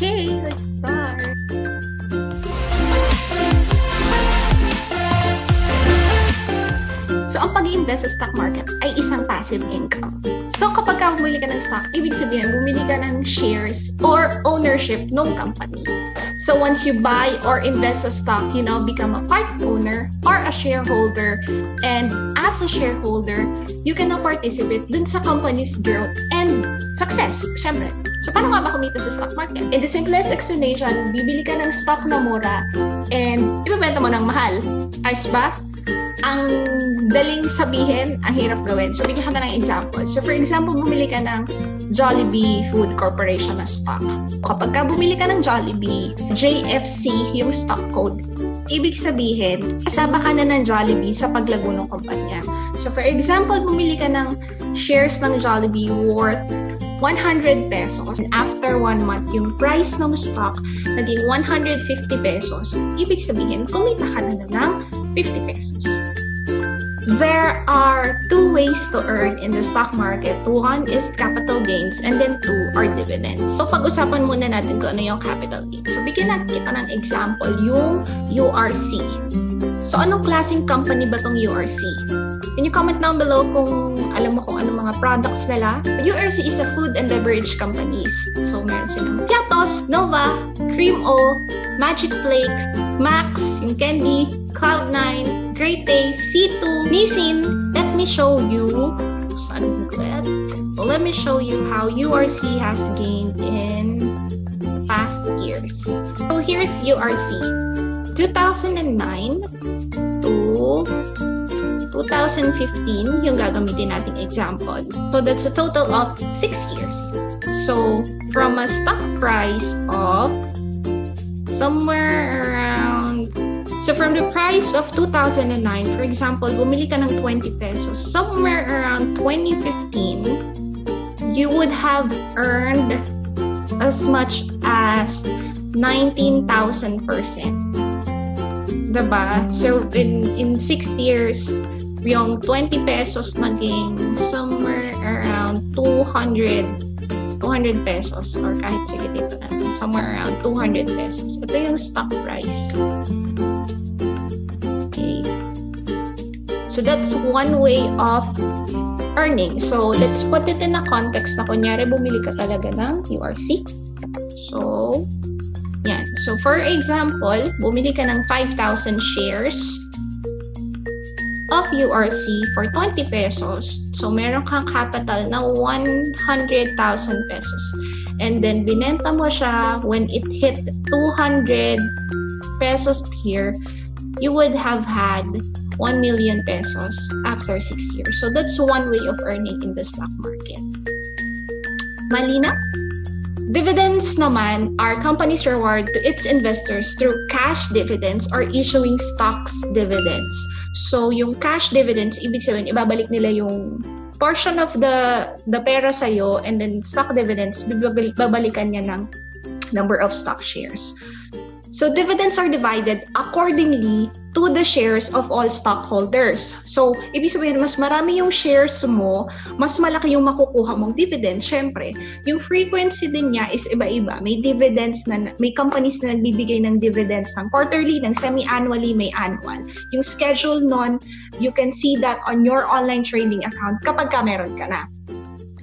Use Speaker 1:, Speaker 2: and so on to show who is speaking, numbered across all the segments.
Speaker 1: Okay, let's start. So, ang pag-invest sa stock market ay isang passive income. So, kapag ka bumili ka ng stock, ibig sabihin, bumili ka ng shares or ownership ng company. So, once you buy or invest sa stock, you now become a part owner or a shareholder. And as a shareholder, you can now participate dun sa company's growth and success, syempre. So, paano nga ba kumita sa stock market? In the simplest explanation, bibili ka ng stock na mura and ibebenta mo ng mahal. Ayos ba? ang daling sabihin, ang hirap gawin. So, bigyan ka ng example. So, for example, bumili ka ng Jollibee Food Corporation na stock. Kapag ka bumili ka ng Jollibee, JFC yung stock code, ibig sabihin, kasama ka na ng Jollibee sa paglago ng kumpanya. So, for example, bumili ka ng shares ng Jollibee worth 100 pesos. And after one month, yung price ng stock naging 150 pesos. Ibig sabihin, kumita ka na ng 50 pesos. There are two ways to earn in the stock market. One is capital gains and then two are dividends. So pag-usapan muna natin kung ano yung capital gains. So bigyan natin kita ng example, yung URC. So anong klaseng company ba tong URC? Can you comment down below kung alam mo kung anong mga products nila? URC is a food and beverage companies. So meron silang Piatos, Nova, Cream O, Magic Flakes, Max, yung candy, Cloud9, Great Day, C2, Nissin. Let me show you. Saan ulit? Let me show you how URC has gained in past years. So here's URC. 2009 to 2015 yung gagamitin nating example. So that's a total of 6 years. So from a stock price of somewhere around So from the price of 2009, for example, bumili ka ng 20 pesos, somewhere around 2015, you would have earned as much as 19,000%. Diba? So in, in 6 years, yung 20 pesos naging somewhere around 200 200 pesos or kahit sige dito natin, somewhere around 200 pesos. Ito yung stock price. So that's one way of earning. So let's put it in a context na kunyari bumili ka talaga ng URC. So, yan. So for example, bumili ka ng 5,000 shares of URC for 20 pesos. So meron kang capital na 100,000 pesos. And then binenta mo siya when it hit 200 pesos here, you would have had 1 million pesos after 6 years. So that's one way of earning in the stock market. Malina? Dividends naman are company's reward to its investors through cash dividends or issuing stocks dividends. So yung cash dividends, ibig sabihin, ibabalik nila yung portion of the the pera sa'yo and then stock dividends, babalikan niya ng number of stock shares. So dividends are divided accordingly to the shares of all stockholders. So, ibig sabihin, mas marami yung shares mo, mas malaki yung makukuha mong dividend. Siyempre, yung frequency din niya is iba-iba. May dividends na, may companies na nagbibigay ng dividends ng quarterly, ng semi-annually, may annual. Yung schedule nun, you can see that on your online trading account kapag ka meron ka na.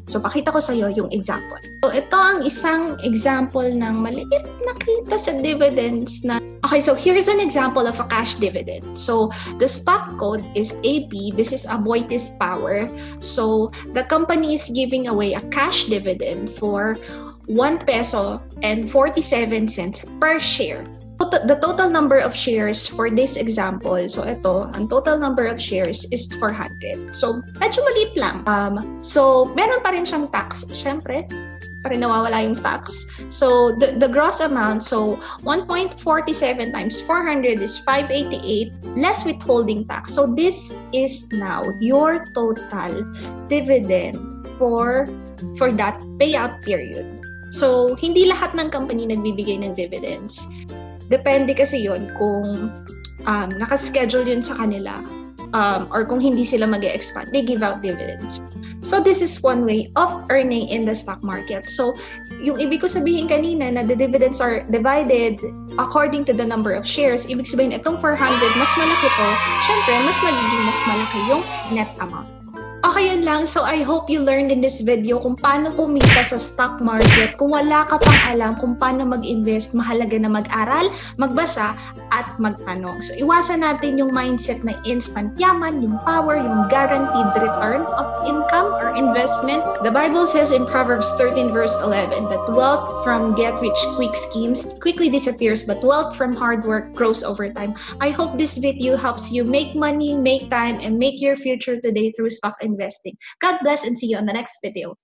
Speaker 1: So, pakita ko sa iyo yung example. So, ito ang isang example ng maliit na kita sa dividends na Okay, so here's an example of a cash dividend. So the stock code is AP. This is Aboitiz Power. So the company is giving away a cash dividend for 1 peso and 47 cents per share the total number of shares for this example, so ito, ang total number of shares is 400. So, medyo maliit lang. Um, so, meron pa rin siyang tax. Siyempre, pa nawawala yung tax. So, the, the gross amount, so 1.47 times 400 is 588 less withholding tax. So, this is now your total dividend for for that payout period. So, hindi lahat ng company nagbibigay ng dividends. Depende kasi yon kung um, nakaschedule yun sa kanila um, or kung hindi sila mag expand they give out dividends. So this is one way of earning in the stock market. So yung ibig ko sabihin kanina na the dividends are divided according to the number of shares, ibig sabihin itong 400 mas malaki to, syempre mas magiging mas malaki yung net amount. Okay, yun lang. So, I hope you learned in this video kung paano kumita sa stock market. Kung wala ka pang alam kung paano mag-invest, mahalaga na mag-aral, magbasa, at magtanong. So, iwasan natin yung mindset na instant yaman, yung power, yung guaranteed return of income or investment. The Bible says in Proverbs 13 verse 11 that wealth from get-rich-quick schemes quickly disappears, but wealth from hard work grows over time. I hope this video helps you make money, make time, and make your future today through stock investing. God bless and see you on the next video.